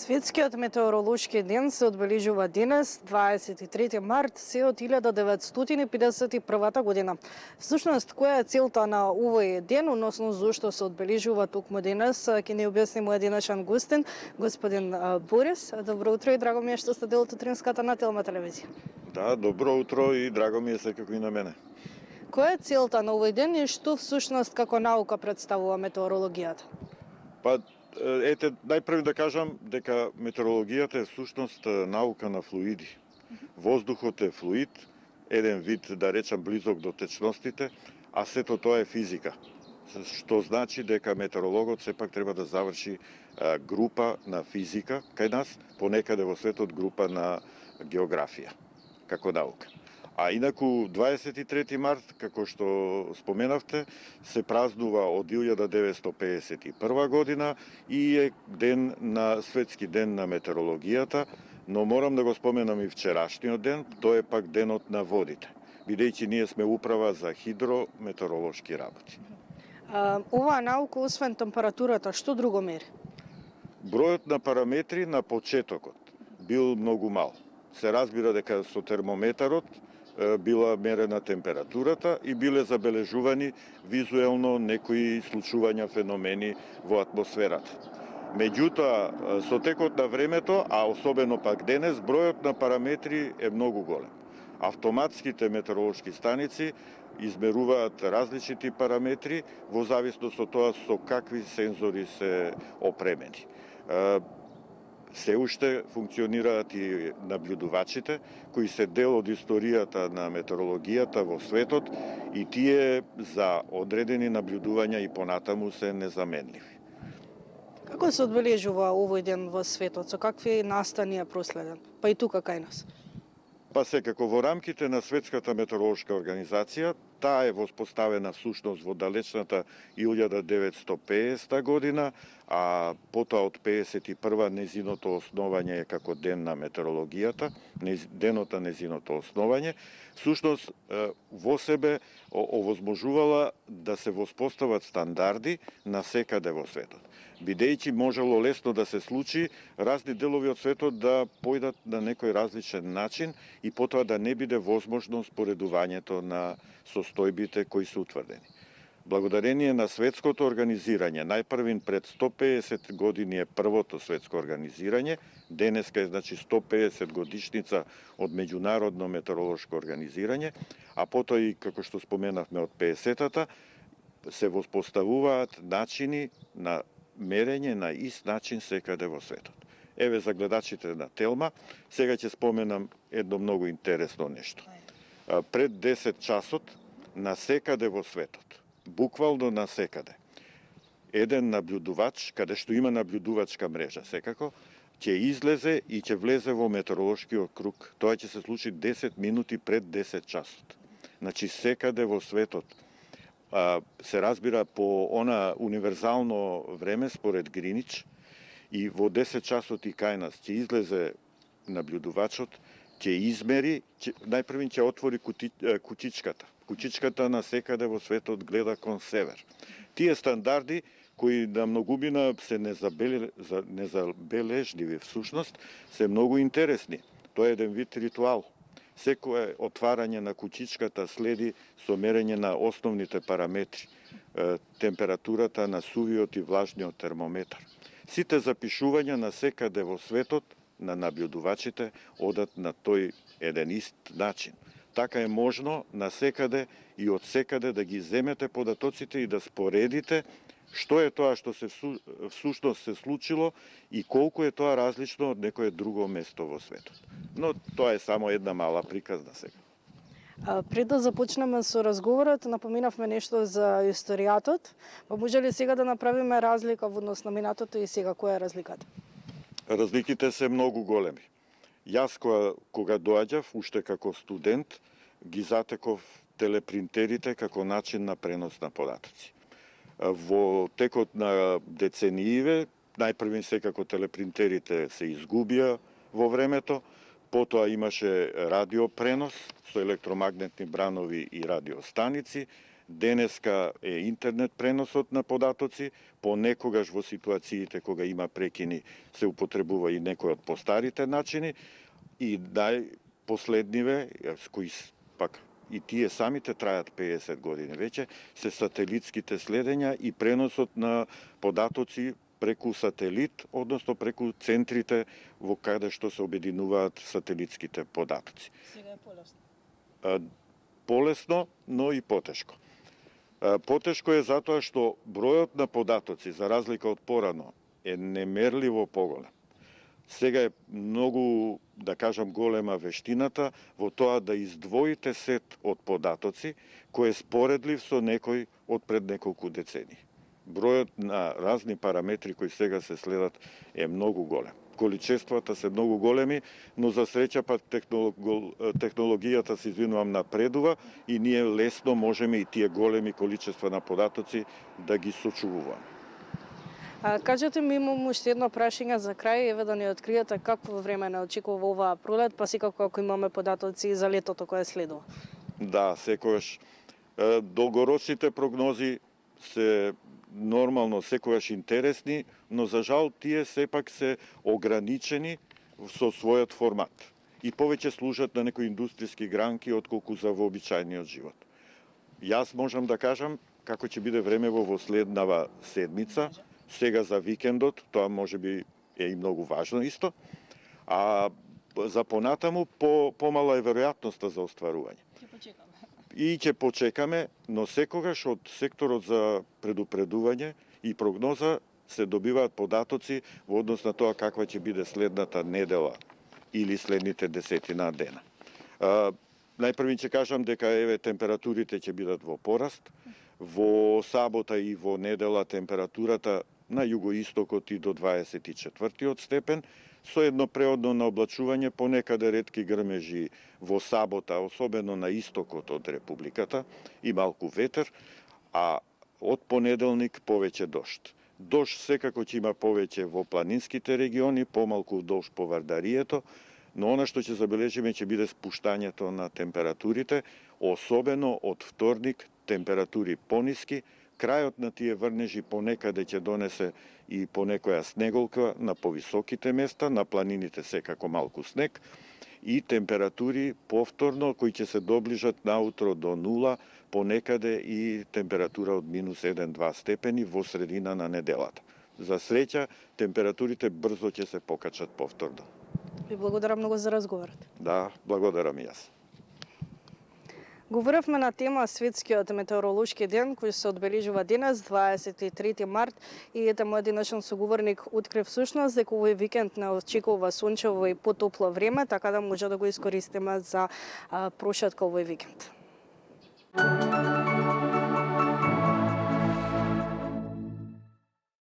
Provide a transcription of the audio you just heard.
Светскиот метеоролошки ден се одбележува денес, 23 март, се од 1951 година. Всушност, која е целта на овој ден, односно зошто се одбележува токму денес, ќе не објасни мојот денешен гостин, господин Борис. Добро утро и драго ми е што сте дел од утринската на Телма телевизија. Да, добро утро и драго ми е секако и на мене. Која е целта на овој ден и што всушност како наука представува метеорологијата? Па ете, најпрви да кажам дека метеорологијата е сушност наука на флуиди. Воздухот е флуид, еден вид, да речам, близок до течностите, а сето тоа е физика. Што значи дека метеорологот сепак треба да заврши група на физика кај нас, понекаде во светот група на географија, како наука. А инаку 23 март, како што споменавте, се празнува од 1951 година и е ден на светски ден на метеорологијата, но морам да го споменам и вчерашниот ден, тој е пак денот на водите, бидејќи ние сме управа за хидрометеоролошки работи. А, оваа наука, освен температурата, што друго мери? Бројот на параметри на почетокот бил многу мал. Се разбира дека со термометарот била мерена температурата и биле забележувани визуелно некои случувања феномени во атмосферата. Меѓутоа, со текот на времето, а особено пак денес, бројот на параметри е многу голем. Автоматските метеоролошки станици измеруваат различити параметри во зависност од тоа со какви сензори се опремени се уште функционираат и наблюдувачите, кои се дел од историјата на метеорологијата во светот и тие за одредени наблюдувања и понатаму се незаменливи. Како се одбележува овој ден во светот? Со какви настани е проследен? Па и тука кај нас? Па секако во рамките на Светската метеоролошка организација, таа е воспоставена сушност во далечната 1950 година, а потоа од 51 незиното основање е како ден на метеорологијата, денот на незиното основање, сушност во себе овозможувала да се воспостават стандарди на секаде во светот. Бидејќи можело лесно да се случи разни делови од светот да појдат на некој различен начин и потоа да не биде возможно споредувањето на состојбите кои се утврдени. Благодарение на светското организирање, најпрвин пред 150 години е првото светско организирање, денеска е значи 150 годишница од меѓународно метеоролошко организирање, а потоа и како што споменавме од 50-та, се воспоставуваат начини на мерење на ист начин секаде во светот. Еве за гледачите на Телма, сега ќе споменам едно многу интересно нешто. Пред 10 часот, на секаде во светот, буквално на секаде. Еден наблюдувач, каде што има наблюдувачка мрежа, секако, ќе излезе и ќе влезе во метеоролошкиот круг. Тоа ќе се случи 10 минути пред 10 часот. Значи, секаде во светот се разбира по она универзално време според Гринич и во 10 часот и кај нас ќе излезе наблюдувачот, ќе измери, ќе, најпрвин ќе отвори кути, кутичката кучичката на секаде во светот гледа кон север. Тие стандарди кои на многубина се незабележливи всушност, се многу интересни. Тоа е еден вид ритуал. Секое отварање на кучичката следи со мерење на основните параметри, температурата на сувиот и влажниот термометар. Сите запишувања на секаде во светот на набљудувачите одат на тој еден ист начин – така е можно на секаде и од секаде да ги земете податоците и да споредите што е тоа што се всушност се случило и колку е тоа различно од некое друго место во светот. Но тоа е само една мала приказна сега. А, пред да започнеме со разговорот, напоминавме нешто за историјатот, па може ли сега да направиме разлика во однос на минатото и сега, која е разликата? Разликите се многу големи. Јас кога, кога доаѓав, уште како студент, ги затеков телепринтерите како начин на пренос на податоци. Во текот на деценииве, најпрвин секако телепринтерите се изгубија во времето, потоа имаше радиопренос со електромагнетни бранови и радиостаници, Денеска е интернет преносот на податоци, понекогаш во ситуациите кога има прекини се употребува и некој од постарите начини. И најпоследниве, с кои пак и тие самите трајат 50 години веќе, се сателитските следења и преносот на податоци преку сателит, односно преку центрите во каде што се обединуваат сателитските податоци. Сега е полесно. Полесно, но и потешко. Потешко е затоа што бројот на податоци, за разлика од порано, е немерливо поголем. Сега е многу, да кажам, голема вештината во тоа да издвоите сет од податоци кој е споредлив со некој од пред неколку децени. Бројот на разни параметри кои сега се следат е многу голем количествата се многу големи, но за среќа пак технологијата се извинувам напредува и ние лесно можеме и тие големи количества на податоци да ги сочувуваме. А, кажете ми, имам уште едно прашање за крај, еве да ни откриете какво време не очекува оваа пролет, па секако ако имаме податоци за летото кое следува. Да, секогаш долгорочните прогнози се нормално секогаш интересни, но за жал тие сепак се ограничени со својот формат и повеќе служат на некои индустријски гранки отколку за вообичајниот живот. Јас можам да кажам како ќе биде времево во следнава седмица, сега за викендот, тоа може би е и многу важно исто, а за понатаму по помала е веројатноста за остварување. Ќе почекаме и ќе почекаме, но секогаш од секторот за предупредување и прогноза се добиваат податоци во однос на тоа каква ќе биде следната недела или следните десетина дена. А, најпрви ќе кажам дека еве температурите ќе бидат во пораст. Во сабота и во недела температурата на југоистокот и до 24 степен, со едно преодно на облачување, понекаде редки грмежи во сабота, особено на истокот од Републиката, и малку ветер, а од понеделник повеќе дошт. Дошт секако ќе има повеќе во планинските региони, помалку дошт по Вардарието, но она што ќе забележиме ќе биде спуштањето на температурите, особено од вторник температури пониски, крајот на тие врнежи понекаде ќе донесе и по некоја снеголка на повисоките места, на планините секако малку снег, и температури повторно кои ќе се доближат наутро до нула, понекаде и температура од минус 1-2 степени во средина на неделата. За среќа, температурите брзо ќе се покачат повторно. Ви благодарам многу за разговорот. Да, благодарам и јас. Говоревме на тема Светскиот метеоролошки ден кој се одбележува денес 23 март и ете мојот денешен соговорник открив сушност дека овој викенд не очекува сончево и потопло време, така да може да го искористиме за прошетка овој викенд.